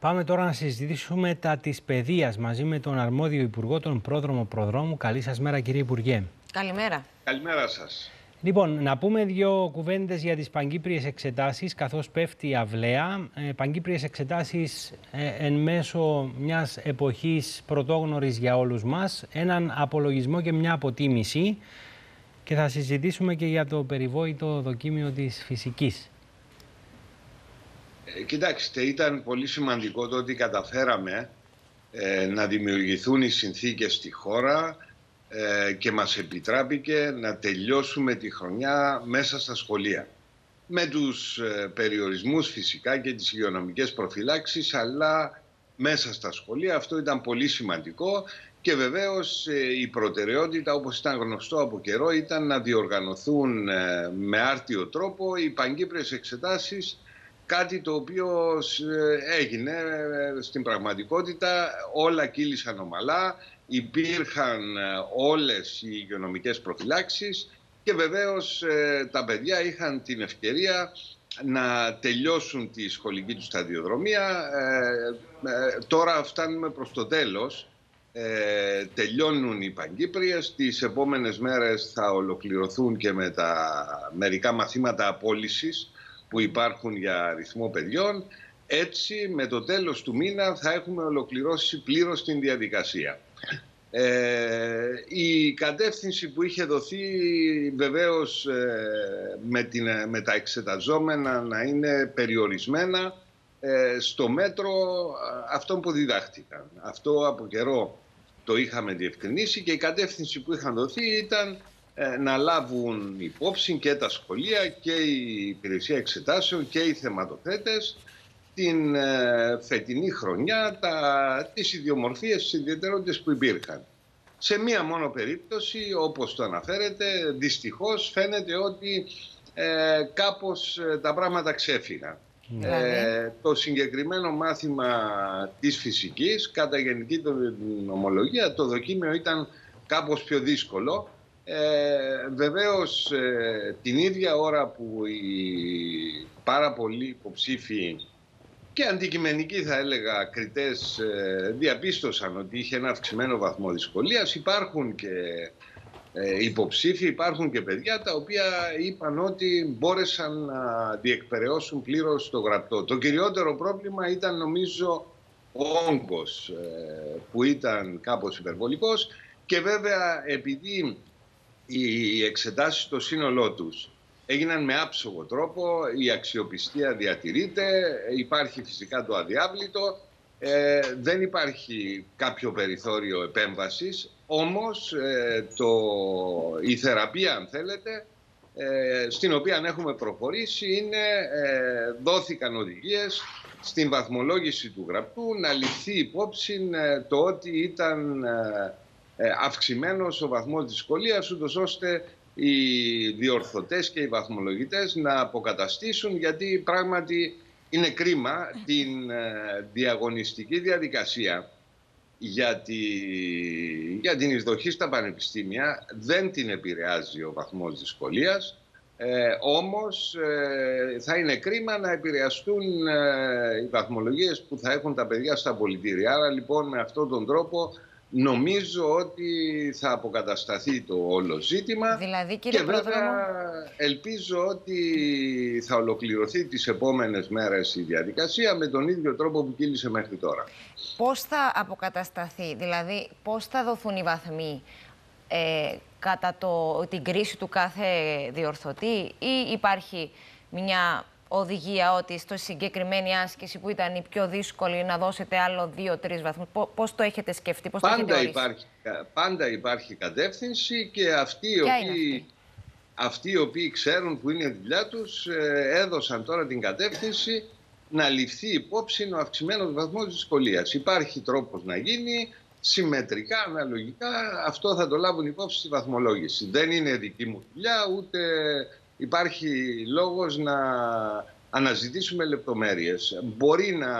Πάμε τώρα να συζητήσουμε τα της παιδείας μαζί με τον αρμόδιο Υπουργό, τον Πρόδρομο Προδρόμου. Καλή σας μέρα κύριε Υπουργέ. Καλημέρα. Καλημέρα σας. Λοιπόν, να πούμε δύο κουβέντες για τις παγκύπριες εξετάσεις, καθώς πέφτει η αυλαία. Ε, παγκύπριες εξετάσεις ε, εν μέσω μιας εποχής πρωτόγνωρης για όλους μας, έναν απολογισμό και μια αποτίμηση. Και θα συζητήσουμε και για το περιβόητο δοκίμιο της φυσικής. Ε, κοιτάξτε, ήταν πολύ σημαντικό το ότι καταφέραμε ε, να δημιουργηθούν οι συνθήκες στη χώρα ε, και μας επιτράπηκε να τελειώσουμε τη χρονιά μέσα στα σχολεία. Με τους ε, περιορισμούς φυσικά και τις υγειονομικές προφυλάξεις, αλλά μέσα στα σχολεία αυτό ήταν πολύ σημαντικό και βεβαίως ε, η προτεραιότητα όπως ήταν γνωστό από καιρό ήταν να διοργανωθούν με άρτιο τρόπο οι παγκύπριες εξετάσεις κάτι το οποίο έγινε στην πραγματικότητα όλα κύλησαν ομαλά υπήρχαν ε, όλες οι υγειονομικές προφυλάξεις και βεβαίως ε, τα παιδιά είχαν την ευκαιρία να τελειώσουν τη σχολική τους σταδιοδρομία. Ε, τώρα φτάνουμε προς το τέλος. τελειώνουν οι Παγκύπριες. Τις επόμενες μέρες θα ολοκληρωθούν και με τα μερικά μαθήματα απόλυσης που υπάρχουν για αριθμό παιδιών. Έτσι, με το τέλος του μήνα θα έχουμε ολοκληρώσει πλήρως την διαδικασία. Ε, η κατεύθυνση που είχε δοθεί βεβαίως ε, με, την, με τα εξεταζόμενα να είναι περιορισμένα ε, στο μέτρο αυτών που διδάχτηκαν. Αυτό από καιρό το είχαμε διευκρινίσει και η κατεύθυνση που είχαν δοθεί ήταν να λάβουν υπόψη και τα σχολεία και η υπηρεσία εξετάσεων και οι θεματοθέτες την ε, φετινή χρονιά τα, τις ιδιομορφίες, τις ιδιαιτερότητες που υπήρχαν. Σε μία μόνο περίπτωση, όπως το αναφέρετε, δυστυχώς φαίνεται ότι ε, κάπως ε, τα πράγματα ξέφυγαν. Ε, το συγκεκριμένο μάθημα της φυσικής, κατά γενική νομολογία, το δοκίμιο ήταν κάπως πιο δύσκολο. Ε, βεβαίως την ίδια ώρα που οι πάρα πολλοί υποψήφοι και αντικειμενικοί θα έλεγα κριτές ε, διαπίστωσαν ότι είχε ένα αυξημένο βαθμό δυσκολίας. Υπάρχουν και ε, υποψήφοι, υπάρχουν και παιδιά τα οποία είπαν ότι μπόρεσαν να διεκπαιρεώσουν πλήρως το γραπτό. Το κυριότερο πρόβλημα ήταν νομίζω ο όγκος ε, που ήταν κάπως υπερβολικός και βέβαια επειδή οι εξετάσεις στο σύνολό τους έγιναν με άψογο τρόπο, η αξιοπιστία διατηρείται, υπάρχει φυσικά το αδιάβλητο, ε, δεν υπάρχει κάποιο περιθώριο επέμβασης, όμως ε, το, η θεραπεία αν θέλετε, ε, στην οποία έχουμε προχωρήσει είναι, ε, δόθηκαν οδηγίες στην βαθμολόγηση του γραπτού να ληφθεί υπόψη το ότι ήταν αυξημένος ο βαθμός δυσκολίας ούτως ώστε οι διορθωτές και οι βαθμολογητές να αποκαταστήσουν γιατί πράγματι είναι κρίμα την ε, διαγωνιστική διαδικασία για, για την εισδοχή στα πανεπιστήμια δεν την επηρεάζει ο βαθμός δυσκολίας ε, όμως ε, θα είναι κρίμα να επηρεαστούν ε, οι βαθμολογίες που θα έχουν τα παιδιά στα πολιτήρια. Άρα λοιπόν με αυτόν τον τρόπο Νομίζω ότι θα αποκατασταθεί το όλο ζήτημα δηλαδή, κύριε και βέβαια ελπίζω ότι θα ολοκληρωθεί τις επόμενες μέρες η διαδικασία με τον ίδιο τρόπο που κύλησε μέχρι τώρα. Πώς θα αποκατασταθεί, δηλαδή πώς θα δοθούν οι βαθμοί ε, κατά το, την κρίση του κάθε διορθωτή ή υπάρχει μια οδηγία ότι στο συγκεκριμένη άσκηση που ήταν η πιο δύσκολη να δώσετε άλλο δύο-τρεις βαθμούς. Πώς το έχετε σκεφτεί, πώς το έχετε ορίσει; Υπάρχει, πάντα υπάρχει κατεύθυνση και αυτοί οι, οποίοι, αυτοί οι οποίοι ξέρουν που είναι η δουλειά τους ε, έδωσαν τώρα την κατεύθυνση να ληφθεί υπόψη ο αυξημένος βαθμός δυσκολίας. Υπάρχει τρόπος να γίνει συμμετρικά, αναλογικά. Αυτό θα το λάβουν υπόψη στη βαθμολόγηση. Δεν είναι δική μου δουλειά, ούτε υπάρχει λόγος να αναζητήσουμε λεπτομέρειες. Μπορεί να,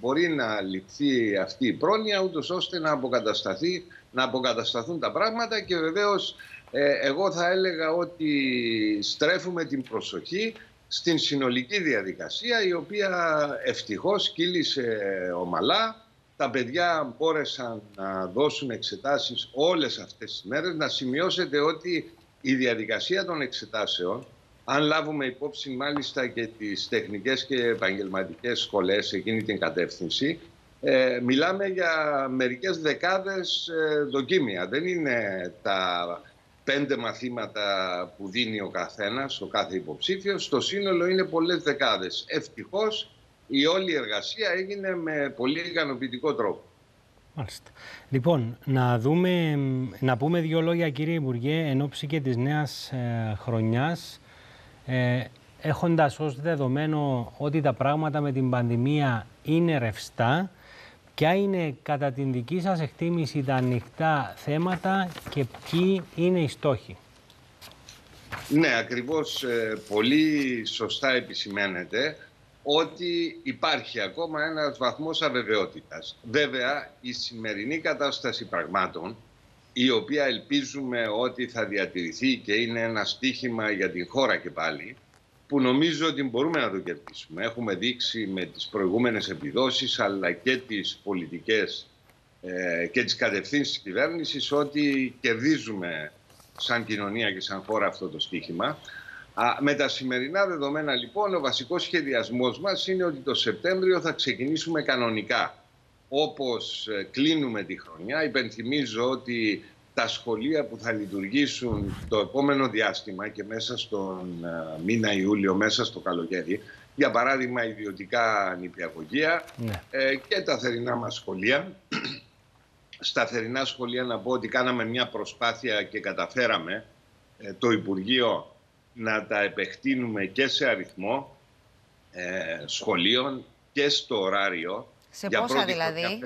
μπορεί να ληφθεί αυτή η πρόνοια ούτως ώστε να, αποκατασταθεί, να αποκατασταθούν τα πράγματα και βεβαίως ε, εγώ θα έλεγα ότι στρέφουμε την προσοχή στην συνολική διαδικασία η οποία ευτυχώς κύλησε ομαλά. Τα παιδιά μπόρεσαν να δώσουν εξετάσεις όλες αυτές τις μέρες. Να σημειώσετε ότι η διαδικασία των εξετάσεων, αν λάβουμε υπόψη μάλιστα και τις τεχνικές και επαγγελματικές σχολές εκείνη την κατεύθυνση, ε, μιλάμε για μερικές δεκάδες ε, δοκίμια. Δεν είναι τα πέντε μαθήματα που δίνει ο καθένας, ο κάθε υποψήφιος. Στο σύνολο είναι πολλές δεκάδες. Ευτυχώς η όλη εργασία έγινε με πολύ ικανοποιητικό τρόπο. Μάλιστα. Λοιπόν, να, δούμε, να πούμε δύο λόγια κύριε Υπουργέ εν ώψη και της νέας ε, χρονιάς ε, έχοντας ως δεδομένο ότι τα πράγματα με την πανδημία είναι ρευστά Ποια είναι κατά την δική σας εκτίμηση τα ανοιχτά θέματα και ποιοι είναι οι στόχοι; Ναι, ακριβώς ε, πολύ σωστά επισημαίνεται ότι υπάρχει ακόμα ένας βαθμός αβεβαιότητας. Βέβαια, η σημερινή κατάσταση πραγμάτων, η οποία ελπίζουμε ότι θα διατηρηθεί και είναι ένα στίχημα για την χώρα και πάλι, που νομίζω ότι μπορούμε να το κερδίσουμε. Έχουμε δείξει με τις προηγούμενες επιδόσεις αλλά και τις πολιτικές ε, και τις κατευθύνσεις της κυβέρνησης ότι κερδίζουμε σαν κοινωνία και σαν χώρα αυτό το στίχημα. με τα σημερινά δεδομένα λοιπόν ο βασικός σχεδιασμός μας είναι ότι το Σεπτέμβριο θα ξεκινήσουμε κανονικά. Όπως ε, κλείνουμε τη χρονιά, υπενθυμίζω ότι τα σχολεία που θα λειτουργήσουν το επόμενο διάστημα και μέσα στον ε, μήνα Ιούλιο, μέσα στο καλοκαίρι, για παράδειγμα ιδιωτικά νηπιαγωγεία ναι. ε, και τα θερινά μας σχολεία. Στα θερινά σχολεία να πω ότι κάναμε μια προσπάθεια και καταφέραμε ε, το Υπουργείο να τα επεκτείνουμε και σε αριθμό σχολείων και στο ωράριο. Σε πόσα δηλαδή;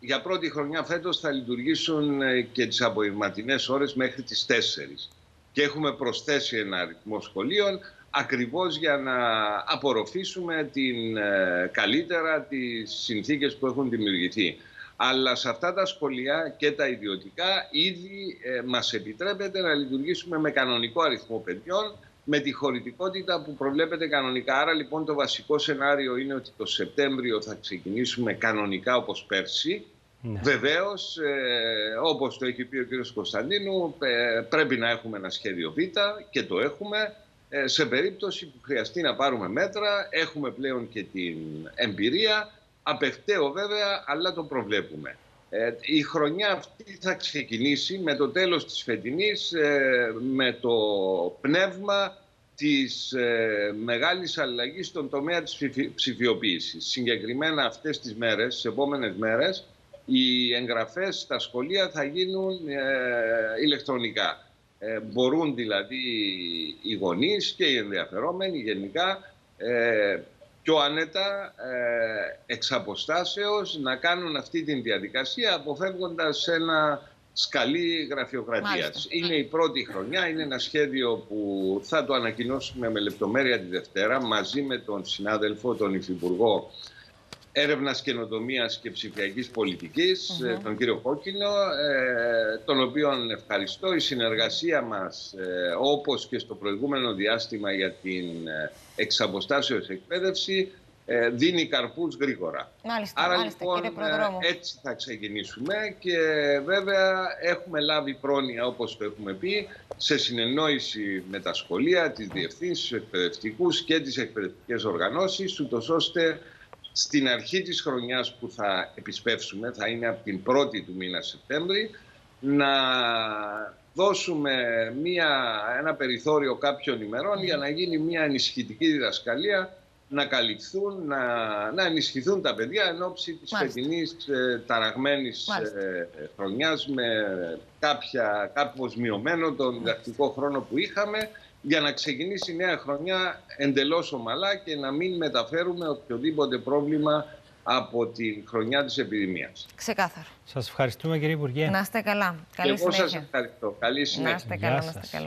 για πρώτη χρονιά φέτος θα λειτουργήσουν ε, και τις απογευματινές ώρες μέχρι τις 4. Και έχουμε προσθέσει ένα αριθμό σχολείων ακριβώς για να απορροφήσουμε την, ε, καλύτερα τις συνθήκες που έχουν δημιουργηθεί. Αλλά σε αυτά τα σχολεία και τα ιδιωτικά ήδη ε, μας επιτρέπεται να λειτουργήσουμε με κανονικό αριθμό παιδιών με τη χωρητικότητα που προβλέπεται κανονικά. Άρα λοιπόν το βασικό σενάριο είναι ότι το Σεπτέμβριο θα ξεκινήσουμε κανονικά όπως πέρσι. Ναι. Βεβαίως, ε, όπως το έχει πει ο κ. Κωνσταντίνου, ε, πρέπει να έχουμε ένα σχέδιο Β και το έχουμε. Ε, σε περίπτωση που χρειαστεί να πάρουμε μέτρα, έχουμε πλέον και την εμπειρία. Απευταίο βέβαια, αλλά το προβλέπουμε. Ε, η χρονιά αυτή θα ξεκινήσει με το τέλος της φετινής, ε, με το πνεύμα της ε, μεγάλης αλλαγής στον τομέα της ψηφιοποίησης. Συγκεκριμένα αυτές τις μέρες, τις επόμενες μέρες, οι εγγραφές στα σχολεία θα γίνουν ηλεκτρονικά. μπορούν δηλαδή οι γονείς και οι ενδιαφερόμενοι γενικά πιο άνετα ε, εξ αποστάσεως να κάνουν αυτή τη διαδικασία αποφεύγοντας ένα σκαλί γραφειοκρατίας. Είναι η πρώτη χρονιά, είναι ένα σχέδιο που θα το ανακοινώσουμε με λεπτομέρεια τη Δευτέρα μαζί με τον συνάδελφο, τον Υφυπουργό Έρευνας Καινοτομίας και Ψηφιακής Πολιτικής, ε, τον κύριο Κόκκινο, ε, τον οποίον ευχαριστώ. Η συνεργασία μας, ε, όπως και στο προηγούμενο διάστημα για την εξαποστάσεως εκπαίδευση, δίνει καρπούς γρήγορα. Μάλιστα, Άρα μάλιστα, λοιπόν κύριε έτσι θα ξεκινήσουμε και βέβαια έχουμε λάβει πρόνοια όπως το έχουμε πει σε συνεννόηση με τα σχολεία, τις διευθύνσεις, τους εκπαιδευτικούς και τις εκπαιδευτικές οργανώσεις ούτως ώστε στην αρχή της χρονιάς που θα επισπεύσουμε, θα είναι από την πρώτη του μήνα Σεπτέμβρη, να δώσουμε μια, ένα περιθώριο κάποιων ημερών για να γίνει μια ενισχυτική διδασκαλία, να καλυφθούν, να, να ενισχυθούν τα παιδιά εν ώψη της Μάλιστα. φετινής ε, ταραγμένης ε, χρονιάς με κάποια, κάπως μειωμένο τον διδακτικό χρόνο που είχαμε για να ξεκινήσει η νέα χρονιά εντελώς ομαλά και να μην μεταφέρουμε οποιοδήποτε πρόβλημα από τη χρονιά της επιδημίας. Ξεκάθαρα. Σας ευχαριστούμε κύριε Υπουργέ. Να είστε καλά. Καλή και εγώ σας ευχαριστώ. Καλή συνέχεια. Να είστε καλά. Να είστε καλά.